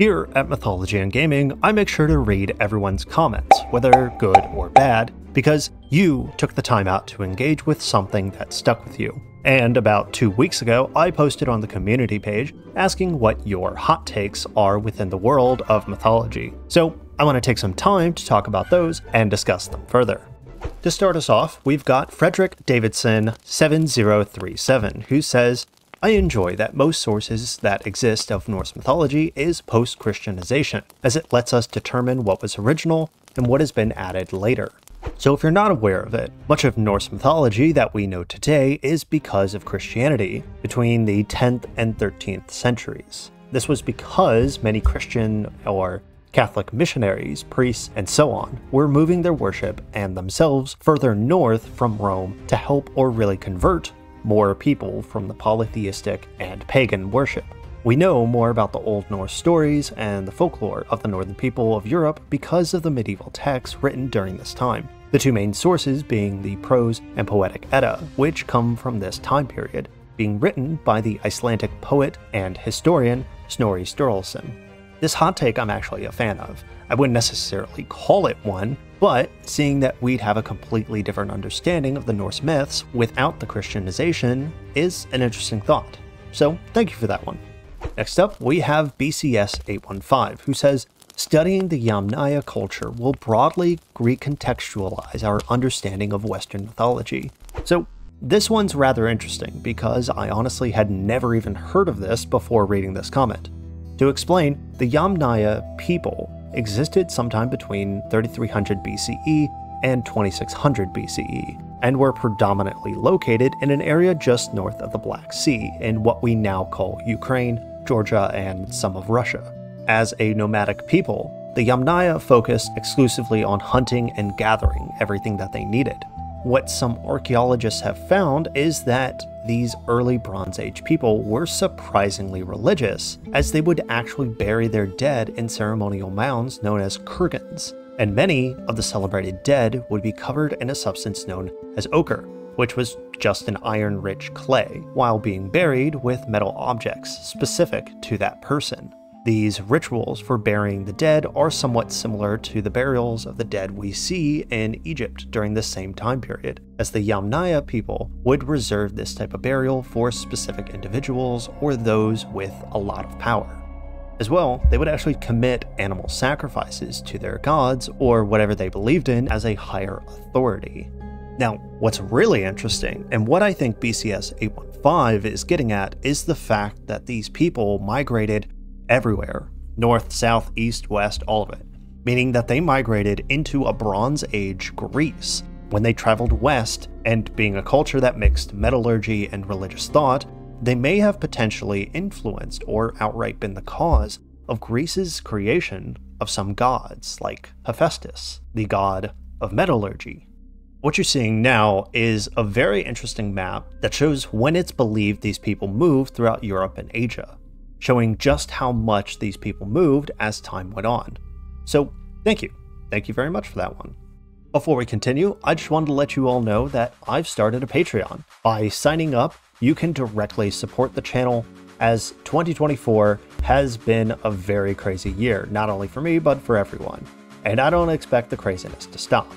Here at Mythology in Gaming, I make sure to read everyone's comments, whether good or bad, because you took the time out to engage with something that stuck with you. And about two weeks ago, I posted on the community page asking what your hot takes are within the world of mythology. So I want to take some time to talk about those and discuss them further. To start us off, we've got Frederick Davidson 7037, who says, I enjoy that most sources that exist of Norse mythology is post Christianization, as it lets us determine what was original and what has been added later. So, if you're not aware of it, much of Norse mythology that we know today is because of Christianity between the 10th and 13th centuries. This was because many Christian or Catholic missionaries, priests, and so on were moving their worship and themselves further north from Rome to help or really convert more people from the polytheistic and pagan worship. We know more about the Old Norse stories and the folklore of the northern people of Europe because of the medieval texts written during this time, the two main sources being the prose and poetic Edda, which come from this time period, being written by the Icelandic poet and historian Snorri Sturluson. This hot take I'm actually a fan of. I wouldn't necessarily call it one, but seeing that we'd have a completely different understanding of the Norse myths without the Christianization is an interesting thought. So, thank you for that one. Next up, we have BCS815, who says, Studying the Yamnaya culture will broadly recontextualize our understanding of Western mythology. So, this one's rather interesting because I honestly had never even heard of this before reading this comment. To explain, the Yamnaya people existed sometime between 3300 BCE and 2600 BCE, and were predominantly located in an area just north of the Black Sea in what we now call Ukraine, Georgia, and some of Russia. As a nomadic people, the Yamnaya focused exclusively on hunting and gathering everything that they needed. What some archaeologists have found is that these early Bronze Age people were surprisingly religious, as they would actually bury their dead in ceremonial mounds known as kurgans, and many of the celebrated dead would be covered in a substance known as ochre, which was just an iron rich clay, while being buried with metal objects specific to that person. These rituals for burying the dead are somewhat similar to the burials of the dead we see in Egypt during the same time period, as the Yamnaya people would reserve this type of burial for specific individuals or those with a lot of power. As well, they would actually commit animal sacrifices to their gods or whatever they believed in as a higher authority. Now, what's really interesting, and what I think BCS 815 is getting at, is the fact that these people migrated everywhere north, south, east, west, all of it, meaning that they migrated into a Bronze Age Greece when they traveled west, and being a culture that mixed metallurgy and religious thought, they may have potentially influenced or outright been the cause of Greece's creation of some gods, like Hephaestus, the god of metallurgy. What you're seeing now is a very interesting map that shows when it's believed these people moved throughout Europe and Asia showing just how much these people moved as time went on. So, thank you. Thank you very much for that one. Before we continue, I just wanted to let you all know that I've started a Patreon. By signing up, you can directly support the channel as 2024 has been a very crazy year, not only for me, but for everyone. And I don't expect the craziness to stop.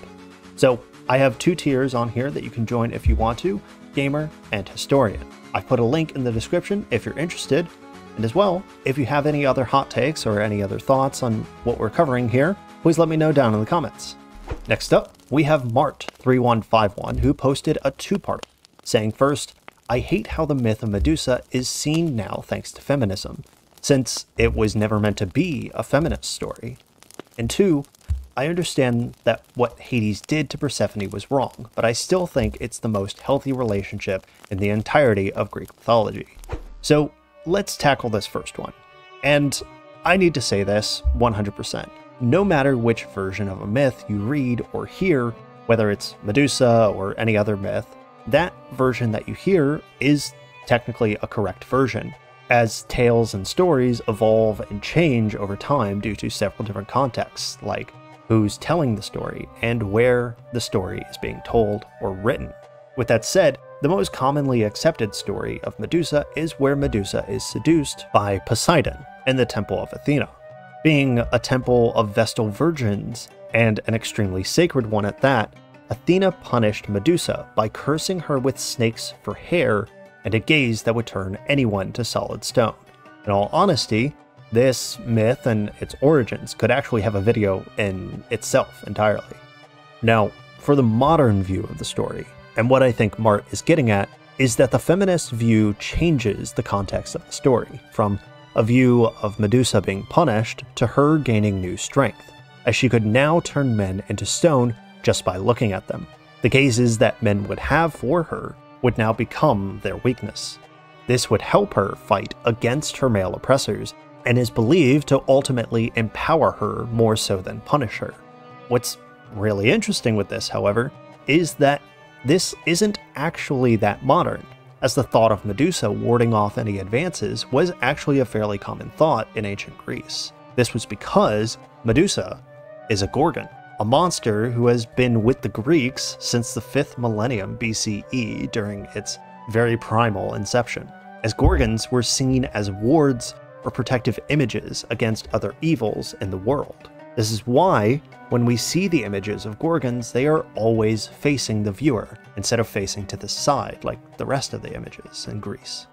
So, I have two tiers on here that you can join if you want to Gamer and Historian. I've put a link in the description if you're interested, and as well, if you have any other hot takes or any other thoughts on what we're covering here, please let me know down in the comments. Next up, we have Mart3151 who posted a two-part saying first, I hate how the myth of Medusa is seen now thanks to feminism, since it was never meant to be a feminist story. And two, I understand that what Hades did to Persephone was wrong, but I still think it's the most healthy relationship in the entirety of Greek mythology. So let's tackle this first one. And I need to say this 100%. No matter which version of a myth you read or hear, whether it's Medusa or any other myth, that version that you hear is technically a correct version, as tales and stories evolve and change over time due to several different contexts, like who's telling the story and where the story is being told or written. With that said, the most commonly accepted story of Medusa is where Medusa is seduced by Poseidon in the Temple of Athena. Being a temple of Vestal virgins, and an extremely sacred one at that, Athena punished Medusa by cursing her with snakes for hair and a gaze that would turn anyone to solid stone. In all honesty, this myth and its origins could actually have a video in itself entirely. Now, for the modern view of the story, and what I think Mart is getting at, is that the feminist view changes the context of the story from a view of Medusa being punished to her gaining new strength, as she could now turn men into stone just by looking at them. The gazes that men would have for her would now become their weakness. This would help her fight against her male oppressors and is believed to ultimately empower her more so than punish her. What's really interesting with this, however, is that this isn't actually that modern, as the thought of Medusa warding off any advances was actually a fairly common thought in ancient Greece. This was because Medusa is a Gorgon, a monster who has been with the Greeks since the 5th millennium BCE during its very primal inception, as Gorgons were seen as wards or protective images against other evils in the world. This is why, when we see the images of Gorgons, they are always facing the viewer, instead of facing to the side like the rest of the images in Greece.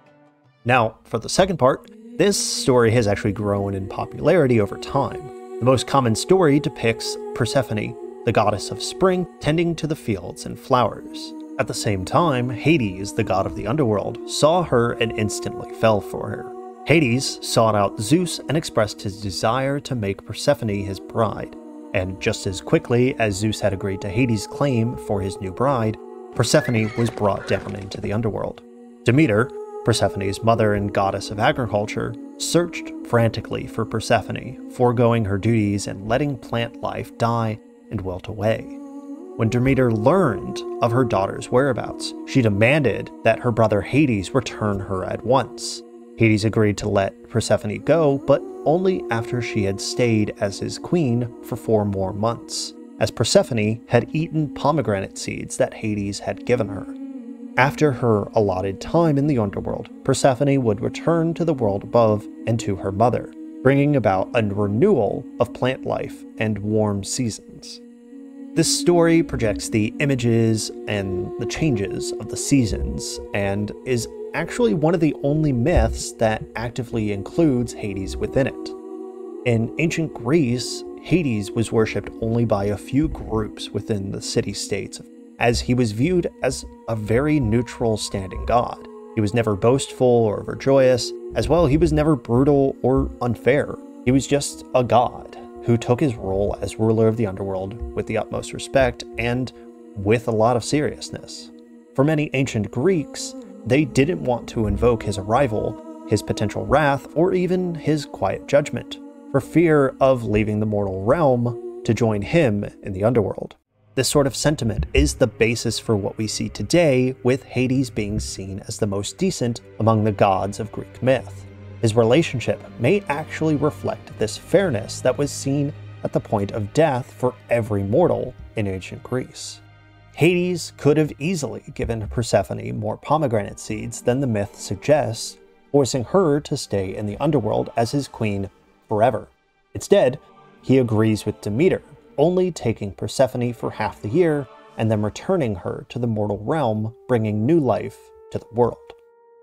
Now, for the second part, this story has actually grown in popularity over time, the most common story depicts Persephone, the goddess of spring, tending to the fields and flowers. At the same time, Hades, the god of the underworld, saw her and instantly fell for her. Hades sought out Zeus and expressed his desire to make Persephone his bride. And just as quickly as Zeus had agreed to Hades' claim for his new bride, Persephone was brought down into the underworld. Demeter, Persephone's mother and goddess of agriculture, searched frantically for Persephone, foregoing her duties and letting plant life die and wilt away. When Demeter learned of her daughter's whereabouts, she demanded that her brother Hades return her at once. Hades agreed to let Persephone go, but only after she had stayed as his queen for four more months, as Persephone had eaten pomegranate seeds that Hades had given her. After her allotted time in the underworld, Persephone would return to the world above and to her mother, bringing about a renewal of plant life and warm seasons. This story projects the images and the changes of the seasons and is actually one of the only myths that actively includes Hades within it. In ancient Greece, Hades was worshipped only by a few groups within the city states as he was viewed as a very neutral standing god. He was never boastful or overjoyous. As well, he was never brutal or unfair. He was just a god who took his role as ruler of the underworld with the utmost respect and with a lot of seriousness. For many ancient Greeks, they didn't want to invoke his arrival, his potential wrath, or even his quiet judgment, for fear of leaving the mortal realm to join him in the underworld. This sort of sentiment is the basis for what we see today, with Hades being seen as the most decent among the gods of Greek myth. His relationship may actually reflect this fairness that was seen at the point of death for every mortal in ancient Greece. Hades could have easily given Persephone more pomegranate seeds than the myth suggests, forcing her to stay in the underworld as his queen forever. Instead, he agrees with Demeter only taking Persephone for half the year and then returning her to the mortal realm, bringing new life to the world.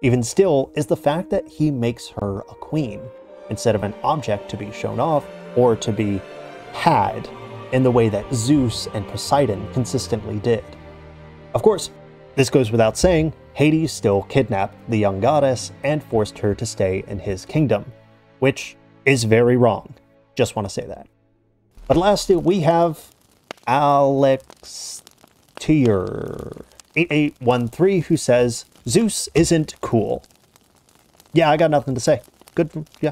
Even still is the fact that he makes her a queen instead of an object to be shown off or to be had in the way that Zeus and Poseidon consistently did. Of course, this goes without saying, Hades still kidnapped the young goddess and forced her to stay in his kingdom, which is very wrong. Just want to say that. But lastly, we have Alex Tier 8813 who says Zeus isn't cool. Yeah, I got nothing to say. Good, yeah,